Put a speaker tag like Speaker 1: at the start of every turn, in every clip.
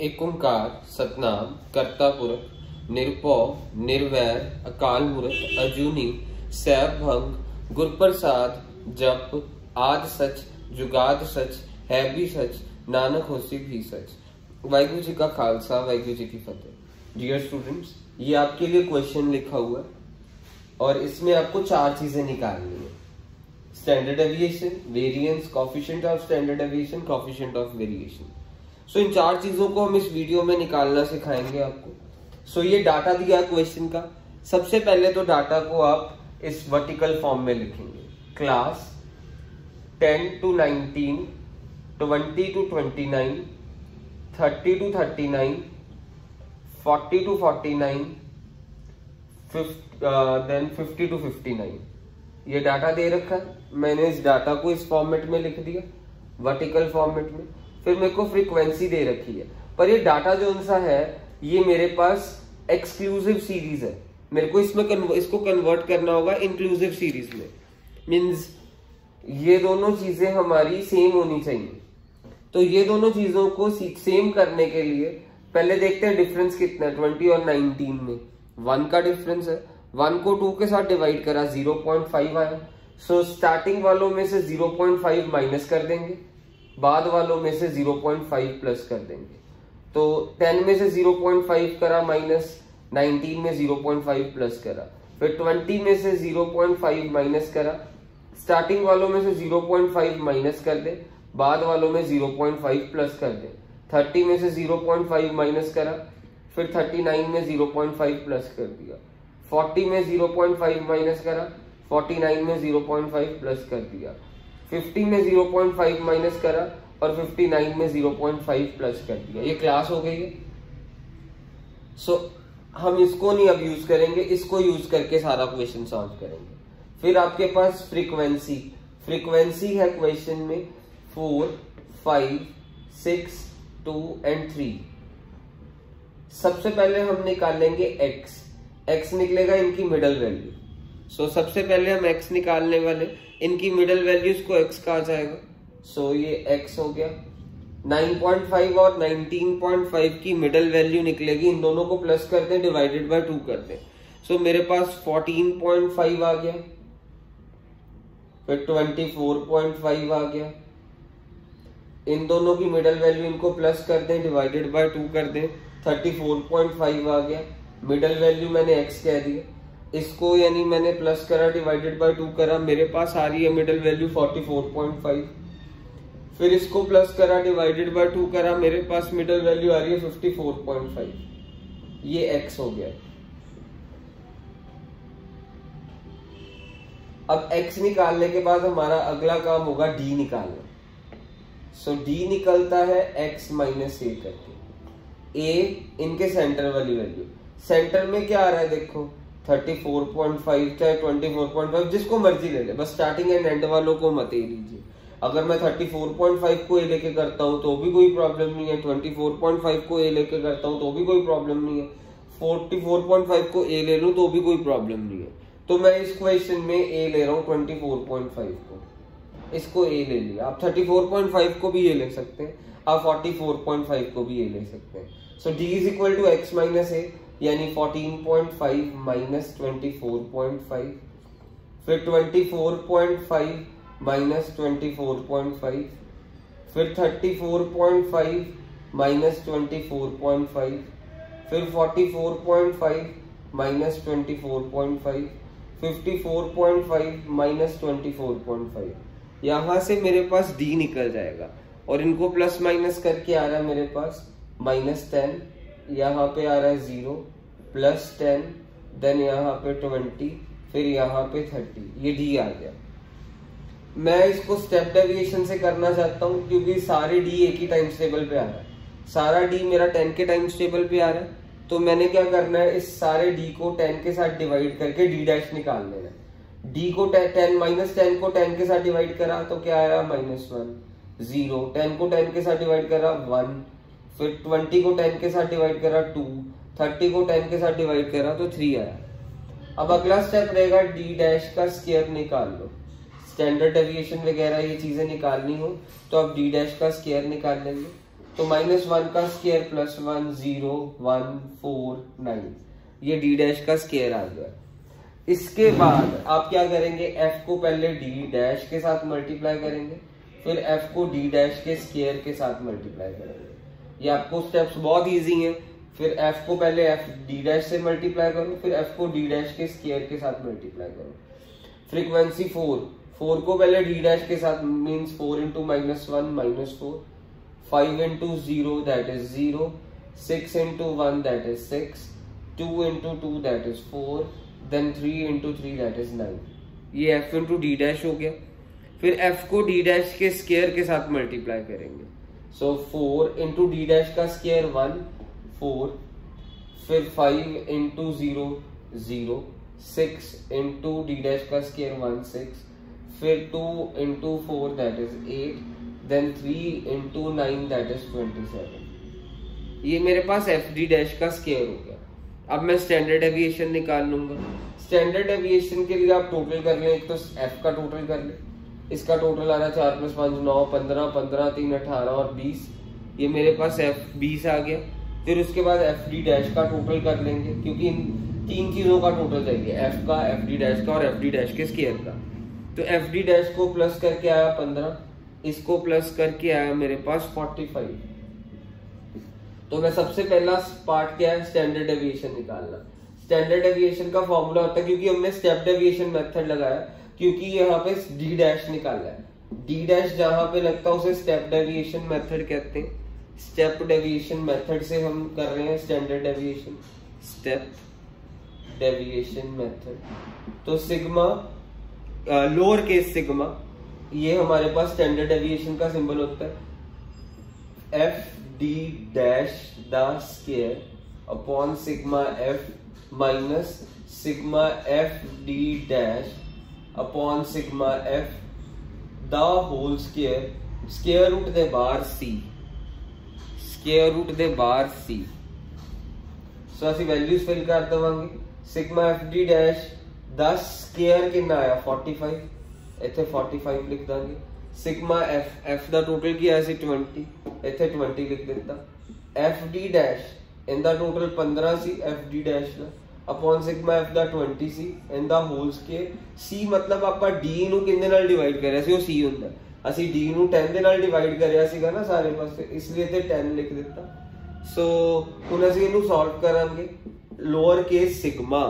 Speaker 1: एक ओंकार सतनाम कर्ता पुरख निरपौ निर्वैर अकाल मूर्त अजूनी सैब भंग गुरप्रसाद जप आद सच जुगाद सच है भी सच नानक होसी भी सच। वाहिगुरु जी का खालसा, वाहिगुरु जी की फतेह। डियर स्टूडेंट्स ये आपके लिए क्वेश्चन लिखा हुआ है और इसमें आपको चार चीज़ें निकालनी है। Standard deviation variance coefficient of standard deviation coefficient of variation so इन चार चीज़ों को हम इस वीडियो में निकालना सिखाएँगे आपको। सो ये डाटा दिया क्वेश्चन का। सबसे पहले तो डाटा को आप इस वर्टिकल फॉर्म में लिखेंगे। Class 10 to 19 20 to 29 30 to 39 40 to 49 then 50 to 59 ये डाटा दे रखा है। मैंने इस डाटा को इस फॉर्मेट में लिख दिया। वर्टिकल फॉर्मेट में। फिर मेरे को फ्रीक्वेंसी दे रखी है। पर ये डाटा जो सा है ये मेरे पास एक्सक्लूसिव सीरीज़ है। मेरे को इसमें कन्व, इसको कन्वर्ट करना होगा इंक्लूसिव सीरीज़ में। मीन्स ये दोनों चीज़ें हमारी सेम होनी चाहिए। तो ये दोनों चीज़ों को सेम करने के लिए पहले देखते हैं डिफरेंस कितना है ट्वेंटी और नाइनटीन में। वन का डिफरेंस है। वन को टू के साथ डिवाइड करा ज़ीरो पॉइंट फाइव आया। सो स्टार्टिंग वालों में से ज़ीरो पॉइंट फाइव माइनस कर देंगे। बाद वालों में से 0.5 प्लस कर देंगे तो 10 में से 0.5 करा माइनस 19 में 0.5 प्लस करा फिर 20 में से 0.5 माइनस करा स्टार्टिंग वालों में से 0.5 माइनस कर दे बाद वालों में 0.5 प्लस कर दे 30 में से 0.5 माइनस करा फिर 39 में 0.5 प्लस कर दिया 40 में 0.5 माइनस करा 49 में 0.5 प्लस कर दिया 50 में 0.5 माइनस करा और 59 में 0.5 प्लस कर दिया। ये क्लास हो गई है। सो so, हम इसको नहीं अब यूज़ करेंगे इसको यूज़ करके सारा क्वेश्चन सॉल्व करेंगे। फिर आपके पास फ्रीक्वेंसी फ्रीक्वेंसी है क्वेश्चन में four five six two and three सबसे पहले हम निकालेंगे एक्स एक्स निकलेगा इनकी मिडल वैल्यू सो सबसे पहले हम एक्स निकालने वाले। इनकी मिडल वैल्यूज़ को एक्स कहा जाएगा। सो so, ये एक्स हो गया। 9.5 और 19.5 की मिडल वैल्यू निकलेगी। इन दोनों को प्लस कर दें डिवाइडेड बाय टू कर दें। सो so, मेरे पास 14.5 आ गया। फिर 24.5 आ गया। इन दोनों की मिडल वैल्यू इनको प्लस कर दें डिवाइडेड बाय टू कर दें। 34.5 आ गया। मिडल वैल्यू मैंने एक्स कह दिया इसको यानी मैंने प्लस करा डिवाइडेड बाय टू करा मेरे पास आ रही है मिडल वैल्यू 44.5 फिर इसको प्लस करा डिवाइडेड बाय टू करा मेरे पास मिडल वैल्यू आ रही है 54.5 ये x हो गया. अब x निकालने के बाद हमारा अगला काम होगा डी निकालना. सो so, d निकलता है एक्स माइनस ए करके. ए इनके सेंटर वाली वैल्यू सेंटर में क्या आ रहा है देखो? 34.5 चाहे 24.5 जिसको मर्ज़ी ले ले, बस स्टार्टिंग एंड एंड वालों को मत ही लीजिए अगर मैं 34.5 को ए लेके करता हूँ तो भी कोई प्रॉब्लम नहीं है। 24.5 को ए लेके करता हूँ तो भी कोई प्रॉब्लम नहीं है। 44.5 को ए ले लू तो भी कोई प्रॉब्लम नहीं है। तो मैं इस क्वेश्चन में ए ले रहा हूँ 24.5 को। इसको ए ले लिया। आप 34.5 को भी ए ले सकते हैं। आप 44.5 को भी ए ले सकते हैं। So D is equal to X minus A यानी 14.5 माइनस ट्वेंटी फिर 24.5 माइनस ट्वेंटी फिर 34.5 माइनस ट्वेंटी फिर 44.5 माइनस ट्वेंटी 54.5 माइनस 24.5 यहाँ से मेरे पास डी निकल जाएगा और इनको प्लस माइनस करके आ रहा है मेरे पास माइनस टेन यहाँ पे आ रहा है ज़ीरो प्लस टेन देन यहाँ पे ट्वेंटी फिर यहाँ पे थर्टी ये डी आ गया। मैं इसको स्टेप डेविएशन से करना चाहता हूँ, क्योंकि सारे डी एक ही टाइम टेबल पे आ रहा है। सारा डी मेरा टेन के टाइम टेबल पे आ रहा है। तो मैंने क्या करना है, इस सारे डी को टेन के साथ डिवाइड करके डी डैश निकाल लेना डी को टेन माइनस टेन को टेन के साथ डिवाइड करा तो क्या आया? माइनस वन ज़ीरो टेन को टेन के साथ डिवाइड करा वन फिर ट्वेंटी को टेन के साथ डिवाइड करा टू थर्टी को टेन के साथ डिवाइड करा तो थ्री आया। अब अगला स्टेप रहेगा डी डैश का स्केयर निकाल लो। स्टैंडर्ड डेविएशन वगैरह ये चीज़ें निकालनी हो तो आप डी डैश का स्केयर निकाल लेंगे। तो माइनस वन का square plus one zero one four nine ये डी डैश का स्केयर आ गया। इसके बाद आप क्या करेंगे? एफ़ को पहले डी डैश के साथ मल्टीप्लाई करेंगे, फिर एफ़ को डी डैश के स्केयर के साथ मल्टीप्लाई करेंगे। ये आपको स्टेप्स बहुत इजी हैं। फिर एफ़ को पहले एफ़ डी डैश से मल्टीप्लाई करो, फिर एफ़ को डी डैश के स्केयर के साथ मल्टीप्लाई करो। फ्रीक्वेंसी फोर फोर को पहले डी डैश के साथ means four into minus one minus four five into zero that is zero six into one that is six two into two that is four then three into three that is nine ये F into D dash हो गया। फिर F को D dash के square के साथ multiply करेंगे। So four into D dash का स्केयर वन फोर फिर five into zero zero six into D dash का स्केयर वन सिक्स फिर two into four that is eight then three into nine that is twenty seven ये मेरे पास F D dash का square हो गया। अब मैं स्टैंडर्ड एविएशन निकाल लूँगा। स्टैंडर्ड एविएशन के लिए आप टोटल कर लें, एक तो एफ़ का टोटल कर लें। इसका टोटल आ रहा है चार प्लस पाँच, नौ, पंद्रह पंद्रह, तीन, अठारह और बीस। ये मेरे पास एफ़ बीस आ गया। फिर उसके बाद एफ़ डी डैश का टोटल कर लेंगे, क्योंकि इन तीन चीज़ों का टोटल चाहिए। एफ़ का एफ़ डी डैश का और एफ़ डी डैश के स्केयर का। तो एफ़ डी डैश को प्लस करके आया पंद्रह, इसको प्लस करके आया मेरे पास फोर्टी फाइव तो मैं सबसे पहला पार्ट क्या है? स्टैंडर्ड एविएशन निकालना। स्टैंडर्ड एविएशन का फॉर्मूला होता है, क्योंकि हमने स्टेप एविएशन मेथड लगाया। क्योंकि यहाँ पे डी डैश निकालना है। डी डैश जहाँ पे लगता है, उसे स्टेप डेविएशन मेथड कहते हैं। स्टेप डेविएशन मेथड से हम कर रहे हैं standard deviation step deviation method तो सिग्मा लोअर केस सिग्मा ये हमारे पास स्टैंडर्ड डेविएशन का सिंबल होता है। F D dash the square upon sigma F minus sigma F D dash upon sigma f ਦਾ ਹੋਲ ਸਕੁਅਰ ਸਕੁਅਰ ਰੂਟ ਦੇ ਬਾਹਰ c ਸਕੁਅਰ ਰੂਟ ਦੇ ਬਾਹਰ c. ਸੋ ਅਸੀਂ ਵੈਲਿਊਜ਼ ਫਿਲ ਕਰ ਦਵਾਂਗੇ। Sigma f d dash ਦਾ ਸਕੁਅਰ ਕਿੰਨਾ ਆਇਆ? 45 ਇੱਥੇ 45 ਲਿਖ ਦਾਂਗੇ। Sigma f f ਦਾ ਟੋਟਲ ਕੀ ਆਇਆ ਸੀ? 20 ਇੱਥੇ 20 ਲਿਖ ਦਿੱਤਾ। f d dash, ਇਹਦਾ ਟੋਟਲ 15 ਸੀ, f d dash ਦਾ। ਅਪਨ ਸਿਗਮਾ ਐਫ ਦਾ 20 ਸੀ ਇਹਦਾ ਹੋਲ ਸਕੇਅਰ ਸੀ ਮਤਲਬ ਆਪਾਂ ਡੀ ਨੂੰ ਕਿੰਨੇ ਨਾਲ ਡਿਵਾਈਡ ਕਰਿਆ ਸੀ, ਉਹ ਸੀ ਹੁੰਦਾ। ਅਸੀਂ ਡੀ ਨੂੰ 10 ਦੇ ਨਾਲ ਡਿਵਾਈਡ ਕਰਿਆ ਸੀਗਾ ਨਾ ਸਾਰੇ ਪਾਸੇ, ਇਸ ਲਈ ਤੇ 10 ਲਿਖ ਦਿੱਤਾ। ਸੋ ਹੁਣ ਅਸੀਂ ਇਹਨੂੰ ਸੋਲਵ ਕਰਾਂਗੇ। ਲੋਅਰ ਕੇਸ ਸਿਗਮਾ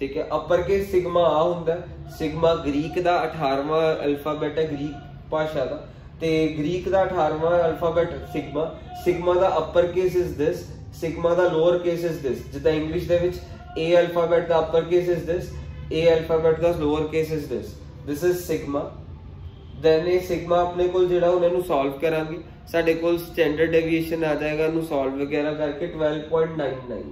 Speaker 1: ਠੀਕ ਹੈ ਅਪਰ ਕੇਸ ਸਿਗਮਾ ਆ ਹੁੰਦਾ। ਸਿਗਮਾ ਗ੍ਰੀਕ ਦਾ 18ਵਾਂ ਅਲਫਾਬੈਟ ਹੈ ਗ੍ਰੀਕ ਭਾਸ਼ਾ ਦਾ। ਤੇ ਗ੍ਰੀਕ ਦਾ 18ਵਾਂ alphabet sigma sigma the upper case is this sigma the lower case is this ਜਿੱਦਾਂ ਇੰਗਲਿਸ਼ ਦੇ ਵਿੱਚ A alphabet the upper case is this, A alphabet the lower case is this. This is sigma. Then ਇਹ sigma ਆਪਣੇ ਕੋਲ ਜਿਹੜਾ ਉਹਨਾਂ ਨੂੰ solve ਕਰਾਂਗੇ ਸਾਡੇ ਕੋਲ ਸਟੈਂਡਰਡ ਡੇਵੀਏਸ਼ਨ ਆ ਜਾਏਗਾ ਉਹਨੂੰ ਸੋਲਵ ਵਗੈਰਾ ਕਰਕੇ 12.99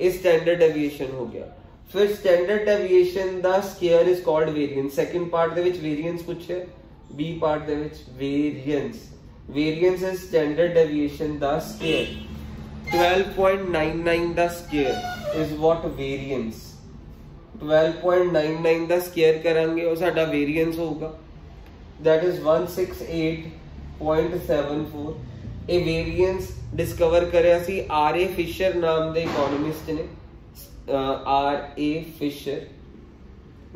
Speaker 1: ਇਹ ਸਟੈਂਡਰਡ ਡੇਵੀਏਸ਼ਨ ਹੋ ਗਿਆ ਫਿਰ standard deviation the square is called variance second part ਦੇ ਵਿੱਚ ਵੇਰੀਐਂਸ ਪੁੱਛਿਆ ਬੀ ਪਾਰਟ ਦੇ ਵਿੱਚ variance variance is standard deviation the square 12.99 ਦਾ ਸਕੇਅਰ ਇਜ਼ ਵਾਟ ਵੇਰੀਐਂਸ 12.99 ਦਾ ਸਕੇਅਰ ਕਰਾਂਗੇ ਉਹ ਸਾਡਾ ਵੇਰੀਐਂਸ ਹੋਊਗਾ that is 168.74 ਇਹ ਵੇਰੀਐਂਸ ਡਿਸਕਵਰ ਕਰਿਆ ਸੀ ਆਰ ਏ ਫਿਸ਼ਰ ਨਾਮ ਦੇ ਇਕਨੋਮਿਸਟ ਨੇ ਆਰ ਏ ਫਿਸ਼ਰ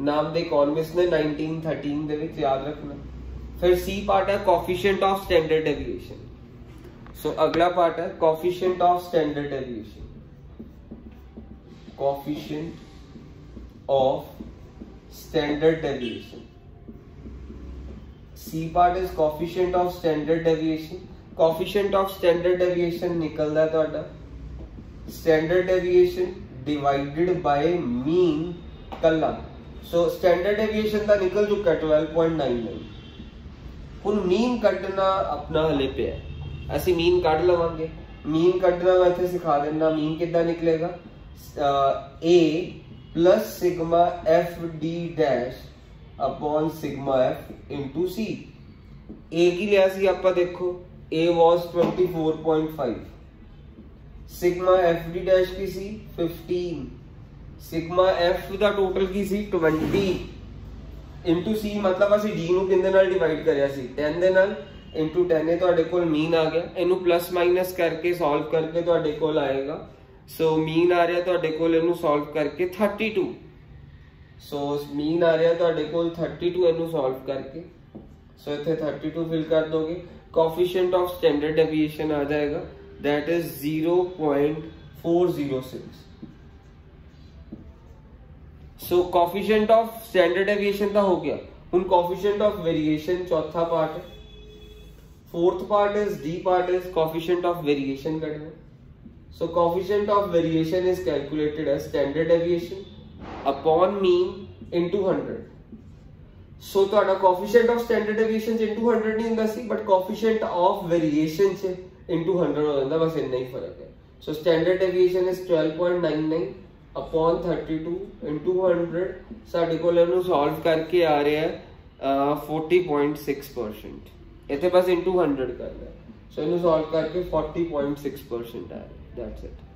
Speaker 1: ਨਾਮ ਦੇ ਇਕਨੋਮਿਸਟ ਨੇ 1913 ਦੇ ਵਿੱਚ ਯਾਦ ਰੱਖਣਾ ਫਿਰ ਸੀ ਪਾਰਟ ਹੈ coefficient of standard deviation so अगला पार्ट है coefficient of standard deviation coefficient of standard deviation C part is coefficient of standard deviation coefficient of standard deviation निकलता है तो standard deviation divided by mean कला so standard deviation का निकल चुका twelve point nine nine हूँ mean कटना अपना हले पे है। असं मीन कट लवेंगे। मीन कटना मैं इतने सिखा देना। मीन कि निकलेगा? A plus sigma f d dash upon sigma f into c a ਕੀ ਲਿਆ ਸੀ ਆਪਾਂ ਦੇਖੋ? A was 24.5 sigma f d dash ਕੀ ਸੀ? 15 sigma f ਦਾ ਟੋਟਲ ਕੀ ਸੀ? 20 into c ਮਤਲਬ ਅਸੀਂ d ਨੂੰ ਕਿੰਨੇ ਨਾਲ ਡਿਵਾਈਡ ਕਰਿਆ ਸੀ? 10 ਦੇ ਨਾਲ। ਇਨਟੂ 10 ਹੈ ਤੁਹਾਡੇ ਕੋਲ ਮੀਨ ਆ ਗਿਆ। ਇਹਨੂੰ ਪਲੱਸ ਮਾਈਨਸ ਕਰਕੇ ਸੋਲਵ ਕਰਕੇ ਤੁਹਾਡੇ ਕੋਲ ਆਏਗਾ। ਸੋ ਮੀਨ ਆ ਰਿਹਾ ਤੁਹਾਡੇ ਕੋਲ ਇਹਨੂੰ ਸੋਲਵ ਕਰਕੇ 32 ਸੋ ਮੀਨ ਆ ਰਿਹਾ ਤੁਹਾਡੇ ਕੋਲ 32 ਇਹਨੂੰ ਸੋਲਵ ਕਰਕੇ ਸੋ ਇੱਥੇ 32 ਫਿਲ ਕਰ ਦੋਗੇ ਕੋਫੀਸ਼ੀਐਂਟ ਆਫ ਸਟੈਂਡਰਡ ਡੇਵੀਏਸ਼ਨ ਆ ਜਾਏਗਾ that is 0.406 so coefficient of standard deviation का हो गया ਹੁਣ ਕੋਫੀਸ਼ੀਐਂਟ ਆਫ ਵੇਰੀਏਸ਼ਨ ਚੌਥਾ ਪਾਰਟ ਹੈ fourth part is d part is coefficient of variation ਕੱਢਣਾ so coefficient of variation is calculated as standard deviation upon mean into 100 so ਤੁਹਾਡਾ coefficient of standard deviation into 100 ਨਹੀਂ ਹੁੰਦਾ ਸੀ but coefficient of variation ਚ into 100 ਹੋ ਜਾਂਦਾ ਬਸ ਇੰਨਾ ਹੀ ਫ਼ਰਕ ਹੈ so standard deviation is 12.99 upon 32 into 100 ਸਾਡੇ ਕੋਲ ਇਹਨੂੰ ਸੋਲਵ ਕਰਕੇ ਆ ਰਿਹਾ ਹੈ 40.6% ਇੱਥੇ ਬਸ into 100 ਕਰਨਾ ਹੈ ਸੋ ਇਹਨੂੰ ਸੋਲਵ ਕਰਕੇ 40.6% ਆ ਰਿਹਾ That's it.